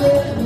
Master.